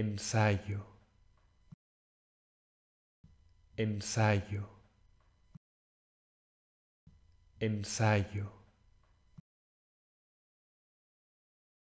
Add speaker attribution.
Speaker 1: ensayo, ensayo, ensayo.